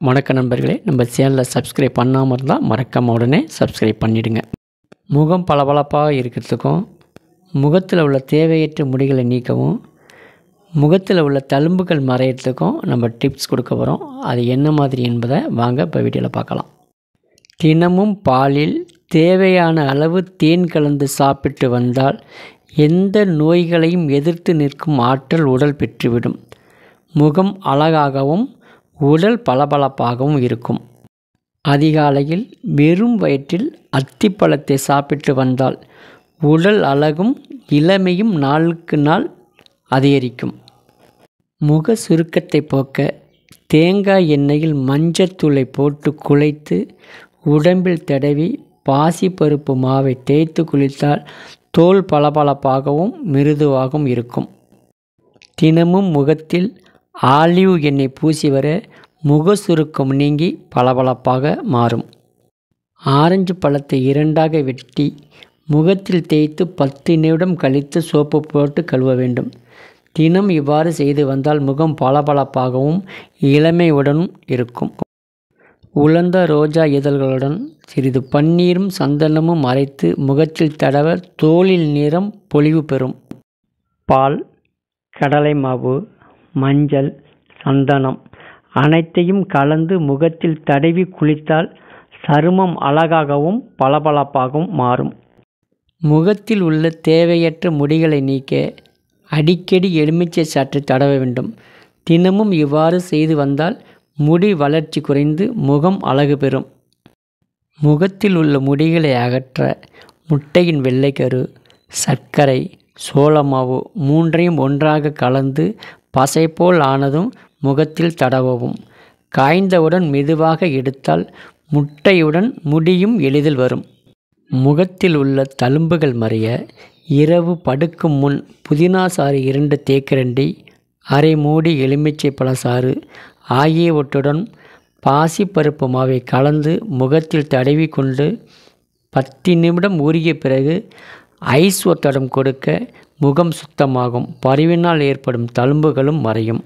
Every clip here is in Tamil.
வணக்க நண்பர்களே நம்ம சேனலில் சப்ஸ்கிரைப் பண்ணாமல் இருந்தால் மறக்காம உடனே சப்ஸ்கிரைப் பண்ணிவிடுங்க முகம் பளபளப்பாக இருக்கிறதுக்கும் முகத்தில் உள்ள தேவையற்ற முடிகளை நீக்கவும் முகத்தில் உள்ள தழும்புகள் மறையிறதுக்கும் நம்ம டிப்ஸ் கொடுக்க போகிறோம் அது என்ன மாதிரி என்பதை வாங்க இப்போ வீடியோவில் பார்க்கலாம். தினமும் பாலில் தேவையான அளவு தேன் கலந்து சாப்பிட்டு வந்தால் எந்த நோய்களையும் எதிர்த்து நிற்கும் ஆற்றல் உடல் பெற்றுவிடும். முகம் அழகாகவும் உடல் பளபளப்பாகவும் இருக்கும். அதிகாலையில் வெறும் வயிற்றில் அத்திப்பழத்தை சாப்பிட்டு வந்தால் உடல் அழகும் இளமையும் நாளுக்கு நாள் அதிகரிக்கும். முக சுருக்கத்தை போக்க தேங்காய் எண்ணெயில் மஞ்சத்தூளை போட்டு குழைத்து உடம்பில் தடவி பாசிப்பருப்பு மாவை தேய்த்து குளித்தால் தோல் பளபளப்பாகவும் மிருதுவாகவும் இருக்கும். தினமும் முகத்தில் ஆலிவ் எண்ணெய் பூசி வர முக சுருக்கம் நீங்கி பளபளப்பாக மாறும். ஆரஞ்சு பழத்தை இரண்டாக வெட்டி முகத்தில் தேய்த்து பத்து நிமிடம் கழித்து சோப்பு போட்டு கழுவ வேண்டும். தினம் இவ்வாறு செய்து வந்தால் முகம் பளபளப்பாகவும் இளமையுடனும் இருக்கும். உலர்ந்த ரோஜா இதழ்களுடன் சிறிது பன்னீரும் சந்தனமும் அரைத்து முகத்தில் தடவ தோலில் நிறம் பொலிவு பெறும். பால் கடலை மாவு மஞ்சள் சந்தனம். அனைத்தையும் கலந்து முகத்தில் தடவி குளித்தால் சருமம் அழகாகவும் பளபளப்பாகவும் மாறும். முகத்தில் உள்ள தேவையற்ற முடிகளை நீக்க அடிக்கடி எலுமிச்சை சாற்றை தடவ வேண்டும். தினமும் இவ்வாறு செய்து வந்தால் முடி வளர்ச்சி குறைந்து முகம் அழகு பெறும். முகத்தில் உள்ள முடிகளை அகற்ற முட்டையின் வெள்ளைக்கரு சர்க்கரை சோளமாவு மூன்றையும் ஒன்றாக கலந்து பசை போல் ஆனதும் முகத்தில் தடவவும். காய்ந்தவுடன் மெதுவாக எடுத்தால் முட்டையுடன் முடியும் எளிதில் வரும். முகத்தில் உள்ள தழும்புகள் மறைய இரவு படுக்கும் முன் புதினா சாறு இரண்டு தேக்கரண்டி அரை மூடி எலுமிச்சை பழசாறு ஆகியவற்றுடன் பாசிப்பருப்பு மாவை கலந்து முகத்தில் தடவி கொண்டு பத்து நிமிடம் ஊறிய பிறகு ஐஸ் ஒத்தடம் கொடுக்க முகம் சுத்தமாகும். பருவினால் ஏற்படும் தழும்புகளும் மறையும்.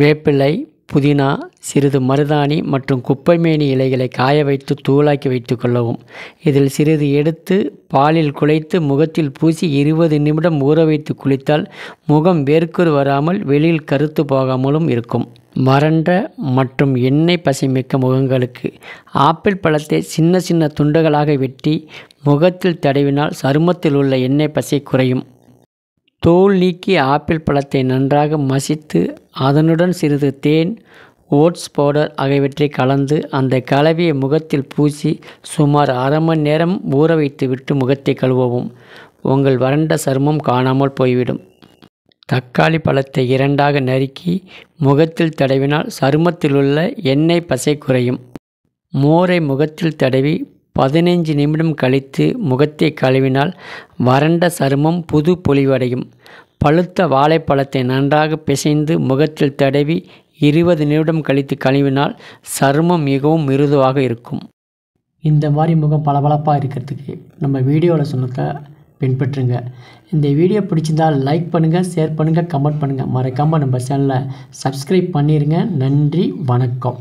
வேப்பிலை புதினா சிறிது மருதாணி மற்றும் குப்பைமேனி இலைகளை காய வைத்து தூளாக்கி வைத்து கொள்ளவும். இதில் சிறிது எடுத்து பாலில் குழைத்து முகத்தில் பூசி இருபது நிமிடம் ஊற வைத்து குளித்தால் முகம் வேர்க்குறு வராமல் வெளியில் கருத்து போகாமலும் இருக்கும். வறண்ட மற்றும் எண்ணெய் பசைமிக்க முகங்களுக்கு ஆப்பிள் பழத்தை சின்ன சின்ன துண்டுகளாக வெட்டி முகத்தில் தடவினால் சருமத்தில் உள்ள எண்ணெய் பசை குறையும். தோல் நீக்கி ஆப்பிள் பழத்தை நன்றாக மசித்து அதனுடன் சிறிது தேன் ஓட்ஸ் பவுடர் ஆகியவற்றை கலந்து அந்த கலவையை முகத்தில் பூசி சுமார் அரை மணி நேரம் ஊற வைத்து விட்டு முகத்தை கழுவவும். உங்கள் வறண்ட சருமம் காணாமல் போய்விடும். தக்காளி பழத்தை இரண்டாக நறுக்கி முகத்தில் தடவினால் சருமத்தில் உள்ள எண்ணெய் பசை குறையும். மோரை முகத்தில் தடவி பதினைஞ்சு நிமிடம் கழித்து முகத்தை கழுவினால் வறண்ட சருமம் புது பொலிவடையும். பழுத்த வாழைப்பழத்தை நன்றாக பிசைந்து முகத்தில் தடவி இருபது நிமிடம் கழித்து கழுவினால் சருமம் மிகவும் மிருதுவாக இருக்கும். இந்த மாதிரி முகம் பளபளப்பாக இருக்கிறதுக்கு நம்ம வீடியோவில் சொன்னதை பின்பற்றுங்க. இந்த வீடியோ பிடிச்சிருந்தால் லைக் பண்ணுங்கள் ஷேர் பண்ணுங்கள் கமெண்ட் பண்ணுங்கள் மறக்காமல் நம்ம சேனலை சப்ஸ்கிரைப் பண்ணிடுங்க நன்றி வணக்கம்.